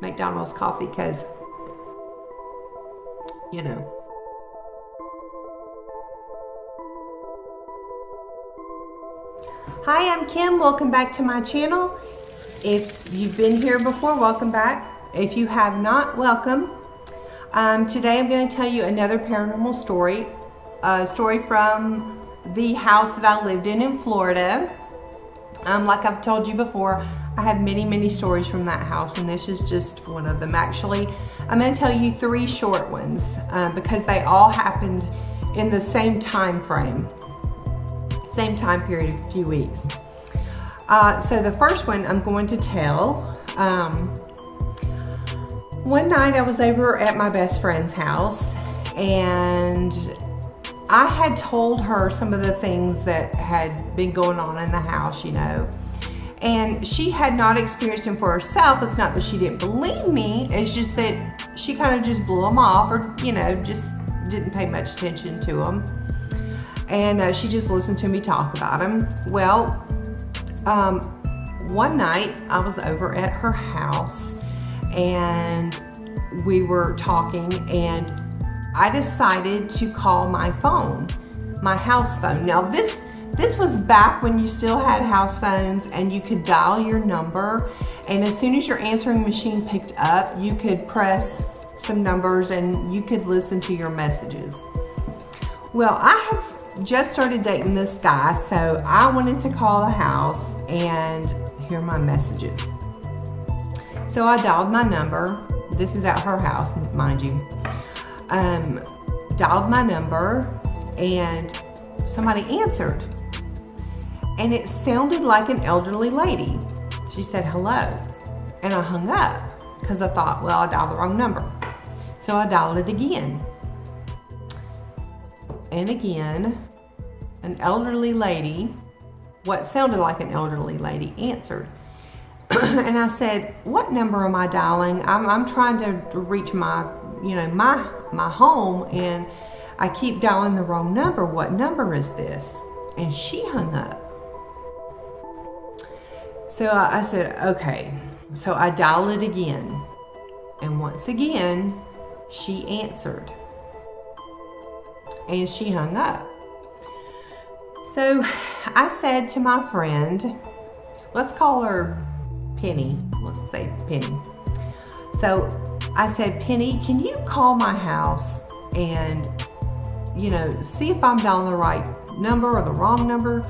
McDonald's coffee because, you know. Hi, I'm Kim. Welcome back to my channel. If you've been here before, welcome back. If you have not, welcome. Um, today I'm going to tell you another paranormal story, a story from the house that I lived in in Florida. Um, like I've told you before, I have many, many stories from that house, and this is just one of them. Actually, I'm going to tell you three short ones uh, because they all happened in the same time frame, same time period, a few weeks. Uh, so the first one I'm going to tell. Um, one night I was over at my best friend's house, and I had told her some of the things that had been going on in the house, you know and she had not experienced him for herself. It's not that she didn't believe me, it's just that she kind of just blew him off or, you know, just didn't pay much attention to him. And uh, she just listened to me talk about him. Well, um, one night I was over at her house and we were talking and I decided to call my phone, my house phone. Now this this was back when you still had house phones and you could dial your number and as soon as your answering machine picked up, you could press some numbers and you could listen to your messages. Well, I had just started dating this guy, so I wanted to call the house and hear my messages. So I dialed my number. This is at her house, mind you. Um, dialed my number and somebody answered and it sounded like an elderly lady. She said hello, and I hung up because I thought, well, I dialed the wrong number. So I dialed it again. And again, an elderly lady, what sounded like an elderly lady, answered. and I said, what number am I dialing? I'm, I'm trying to reach my, you know, my, my home and I keep dialing the wrong number. What number is this? And she hung up. So I, I said, okay. So I dialed it again. And once again, she answered. And she hung up. So I said to my friend, let's call her Penny. Let's say Penny. So I said, Penny, can you call my house and, you know, see if I'm dialing the right number or the wrong number?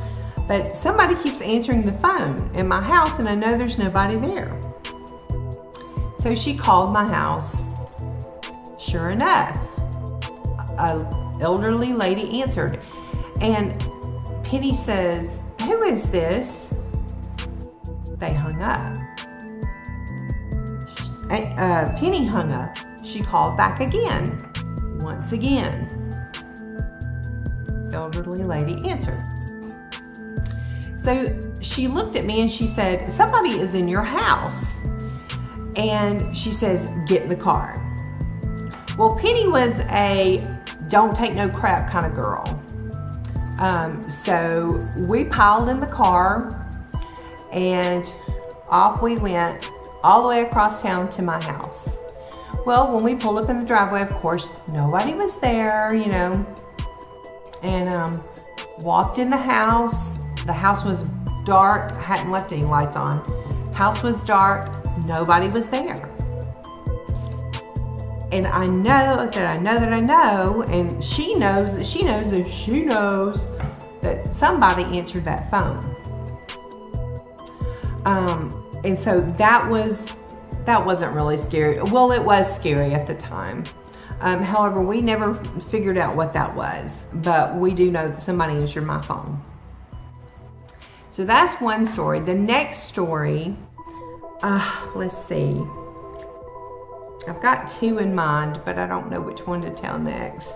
But somebody keeps answering the phone in my house and I know there's nobody there. So she called my house. Sure enough, a elderly lady answered. And Penny says, who is this? They hung up. Uh, Penny hung up. She called back again. Once again, elderly lady answered. So she looked at me and she said, somebody is in your house. And she says, get in the car. Well, Penny was a don't take no crap kind of girl. Um, so we piled in the car and off we went all the way across town to my house. Well, when we pulled up in the driveway, of course, nobody was there, you know, and um, walked in the house, the house was dark, I hadn't left any lights on. House was dark, nobody was there. And I know that I know that I know, and she knows that she knows that she knows that somebody answered that phone. Um, and so that was, that wasn't really scary. Well, it was scary at the time. Um, however, we never figured out what that was, but we do know that somebody answered my phone. So that's one story. The next story, uh, let's see. I've got two in mind, but I don't know which one to tell next.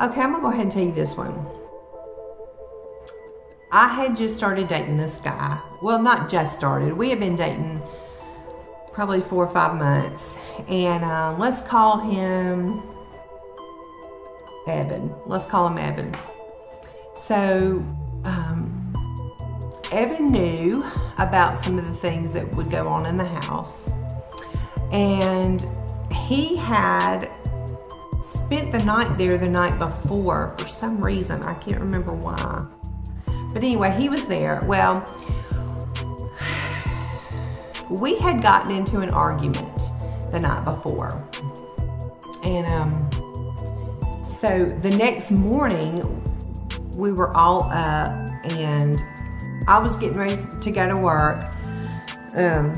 Okay, I'm gonna go ahead and tell you this one. I had just started dating this guy. Well, not just started. We had been dating probably four or five months. And um, let's call him Evan. Let's call him Evan. So um, Evan knew about some of the things that would go on in the house. And he had spent the night there the night before for some reason. I can't remember why. But anyway, he was there. Well, we had gotten into an argument the night before. And um, so the next morning, we were all up and I was getting ready to go to work. Um,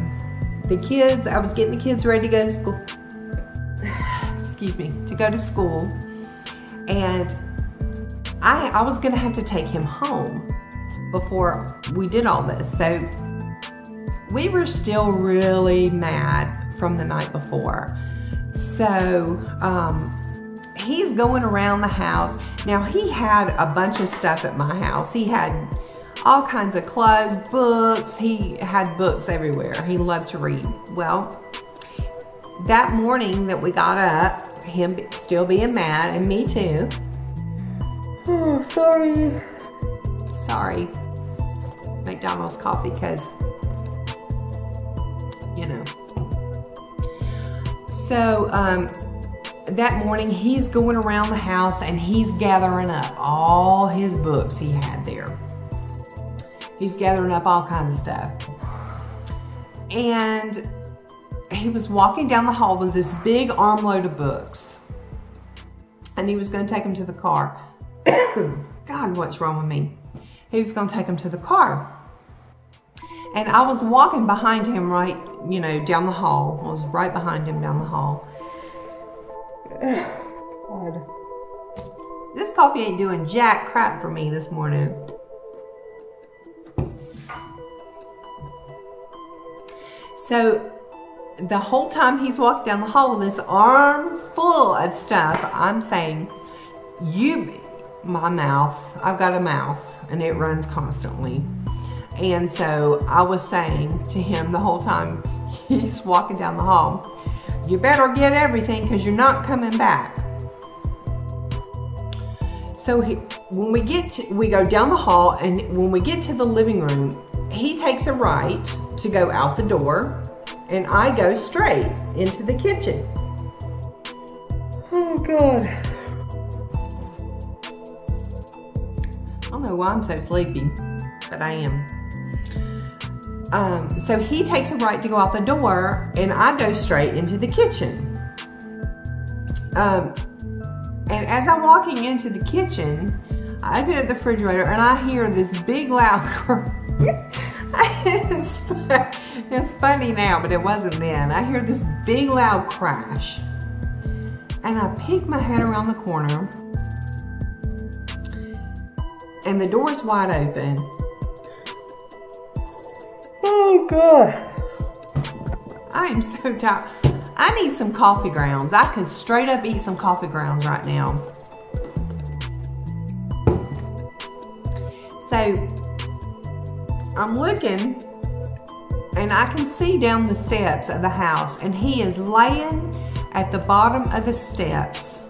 the kids, I was getting the kids ready to go to school. Excuse me, to go to school. And I, I was gonna have to take him home before we did all this. So we were still really mad from the night before. So um, he's going around the house. Now he had a bunch of stuff at my house. He had all kinds of clothes, books. He had books everywhere. He loved to read. Well, that morning that we got up, him still being mad, and me too. Oh, sorry. Sorry. McDonald's coffee, because, you know. So, um, that morning he's going around the house and he's gathering up all his books he had there. He's gathering up all kinds of stuff. And he was walking down the hall with this big armload of books. And he was going to take them to the car. God, what's wrong with me? He was going to take them to the car. And I was walking behind him right, you know, down the hall. I was right behind him down the hall. God. This coffee ain't doing jack crap for me this morning. So the whole time he's walking down the hall with this arm full of stuff, I'm saying, you, my mouth, I've got a mouth and it runs constantly. And so I was saying to him the whole time he's walking down the hall, you better get everything because you're not coming back. So he, when we get to, we go down the hall and when we get to the living room, he takes a right to go out the door and I go straight into the kitchen. Oh God. I don't know why I'm so sleepy, but I am. Um, so he takes a right to go out the door and I go straight into the kitchen. Um, and as I'm walking into the kitchen, I open up the refrigerator and I hear this big loud it's, it's funny now, but it wasn't then. I hear this big loud crash. And I peek my head around the corner and the door's wide open Oh God. I am so tired. I need some coffee grounds. I could straight up eat some coffee grounds right now. So I'm looking and I can see down the steps of the house and he is laying at the bottom of the steps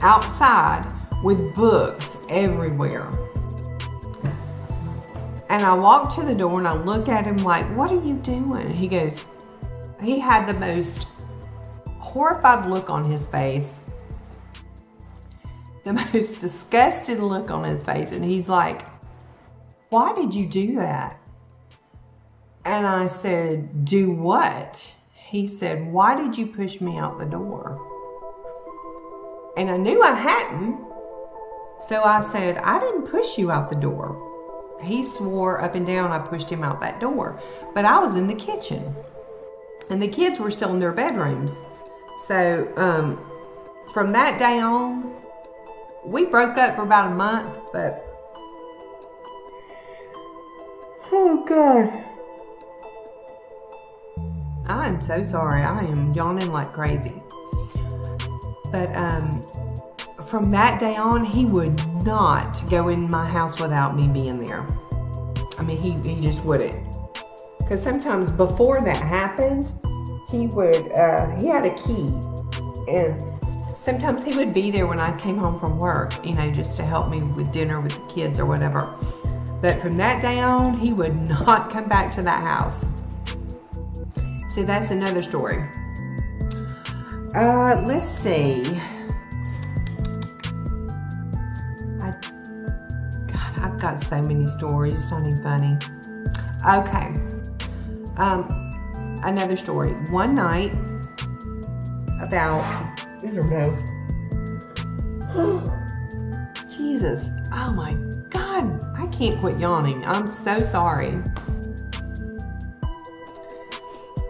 outside with books everywhere. And I walk to the door and I look at him like, what are you doing? He goes, he had the most horrified look on his face, the most disgusted look on his face. And he's like, why did you do that? And I said, do what? He said, why did you push me out the door? And I knew I hadn't. So I said, I didn't push you out the door. He swore up and down I pushed him out that door. But I was in the kitchen. And the kids were still in their bedrooms. So um, from that day on, we broke up for about a month, but oh God. I am so sorry. I am yawning like crazy. But um, from that day on, he would not go in my house without me being there. I mean, he, he just wouldn't. Because sometimes before that happened, he would, uh, he had a key. And sometimes he would be there when I came home from work, you know, just to help me with dinner with the kids or whatever. But from that day on, he would not come back to that house. So that's another story. Uh, let's see. I, God, I've got so many stories. It's not even funny. Okay. Um, another story. One night, about I don't know. Jesus. Oh my God. I can't quit yawning. I'm so sorry.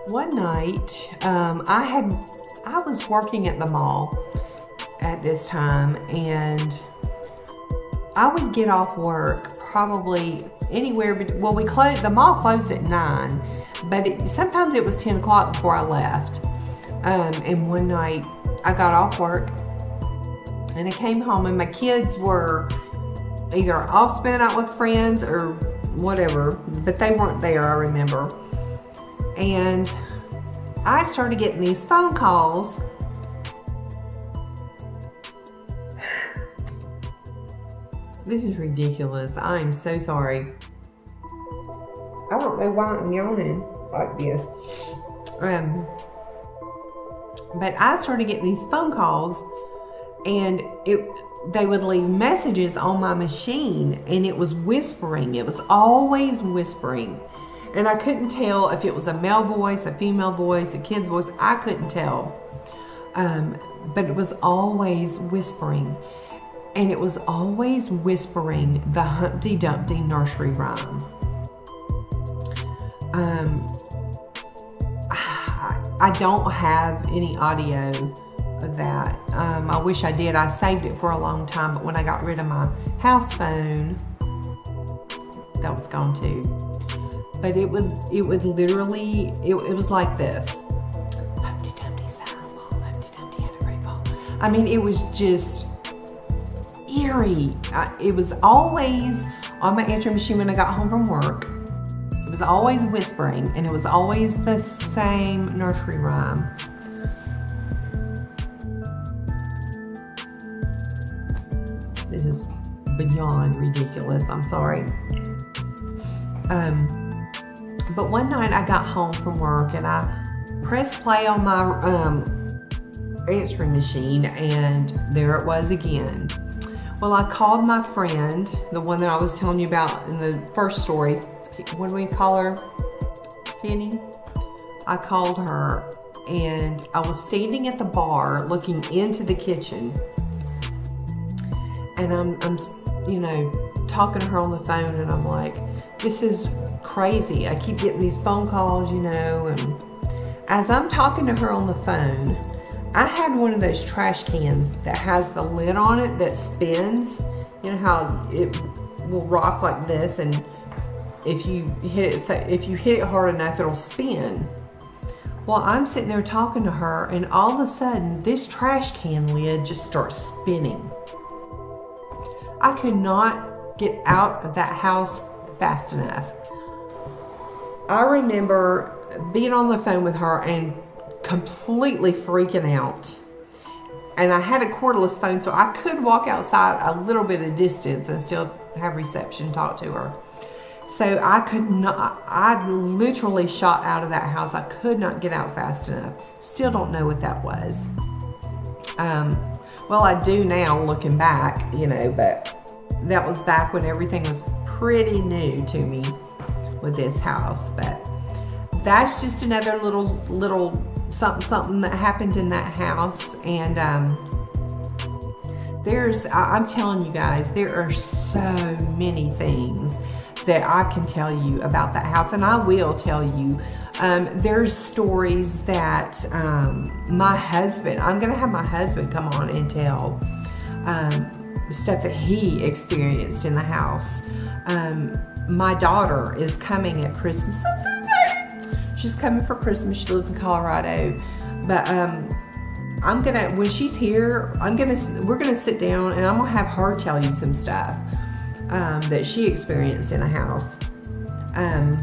One night, um, I had I was working at the mall at this time and I would get off work probably anywhere, well we closed, the mall closed at nine, but it, sometimes it was 10 o'clock before I left. Um, and one night I got off work and I came home and my kids were either off spending out with friends or whatever, but they weren't there, I remember. And I started getting these phone calls This is ridiculous. I am so sorry. I don't know why I'm yawning like this. Um, but I started getting these phone calls and it they would leave messages on my machine and it was whispering. It was always whispering. And I couldn't tell if it was a male voice, a female voice, a kid's voice. I couldn't tell. Um, but it was always whispering. And it was always whispering the Humpty Dumpty nursery rhyme. Um, I don't have any audio of that. Um, I wish I did. I saved it for a long time, but when I got rid of my house phone, that was gone too. But it would, it would literally, it, it was like this. I mean, it was just eerie. I, it was always on my answering machine when I got home from work It was always whispering and it was always the same nursery rhyme. This is beyond ridiculous. I'm sorry. Um, but one night I got home from work and I pressed play on my um, answering machine and there it was again. Well, I called my friend, the one that I was telling you about in the first story, what do we call her? Penny. I called her and I was standing at the bar looking into the kitchen and I'm, I'm, you know, talking to her on the phone and I'm like, this is crazy. I keep getting these phone calls, you know, and as I'm talking to her on the phone, I had one of those trash cans that has the lid on it that spins. You know how it will rock like this and if you hit it, if you hit it hard enough, it'll spin. Well, I'm sitting there talking to her and all of a sudden this trash can lid just starts spinning. I could not get out of that house fast enough. I remember being on the phone with her and completely freaking out. And I had a cordless phone, so I could walk outside a little bit of distance and still have reception talk to her. So I could not, I literally shot out of that house. I could not get out fast enough. Still don't know what that was. Um, well, I do now looking back, you know, but that was back when everything was pretty new to me with this house. But that's just another little, little something, something that happened in that house. And, um, there's, I'm telling you guys, there are so many things that I can tell you about that house, and I will tell you. Um, there's stories that um, my husband, I'm to have my husband come on and tell um, stuff that he experienced in the house. Um, my daughter is coming at Christmas. She's coming for Christmas. She lives in Colorado. But um, I'm gonna, when she's here, I'm gonna, we're gonna sit down and I'm gonna have her tell you some stuff um, that she experienced in a house. Um,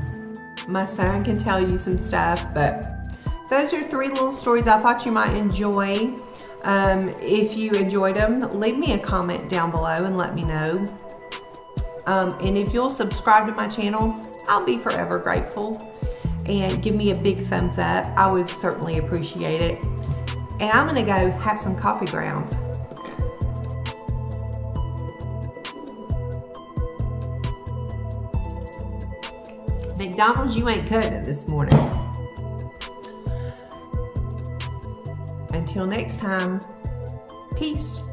my son can tell you some stuff, but those are three little stories I thought you might enjoy. Um, if you enjoyed them, leave me a comment down below and let me know. Um, and if you'll subscribe to my channel, I'll be forever grateful. And give me a big thumbs up. I would certainly appreciate it. And I'm gonna go have some coffee grounds. McDonald's, you ain't cutting it this morning. Until next time, peace.